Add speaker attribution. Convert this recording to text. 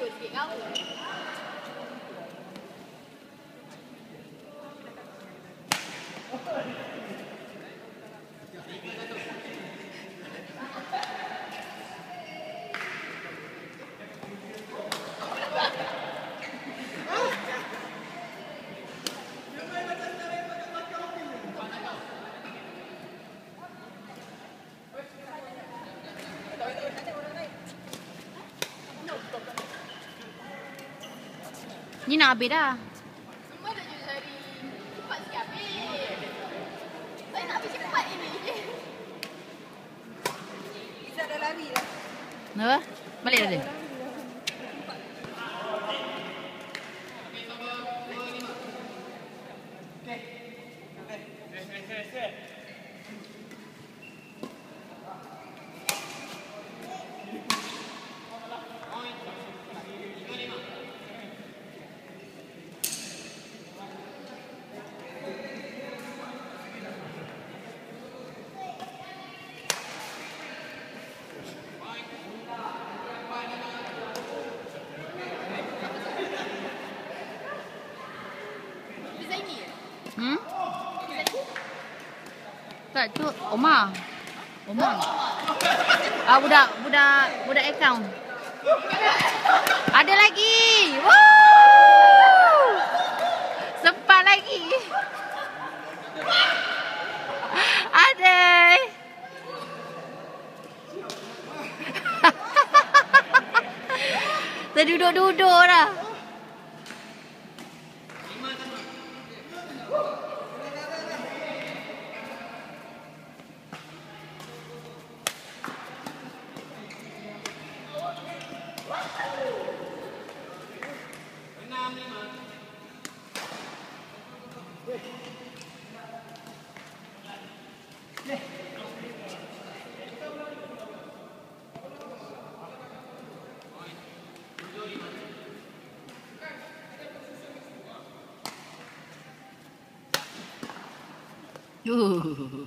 Speaker 1: with the out there.
Speaker 2: Ni nak habis dah.
Speaker 1: Semua dah jujur hari. Cepat sikit habis. Saya nak habis cepat ini.
Speaker 3: Izzat dah lari dah.
Speaker 2: Apa? Balik dah dia. Tak tu Omar. Omar. Ah budak budak budak account. Ada lagi. Woo! Sempat lagi. Ada. Terduduk-duduk dah. Uh.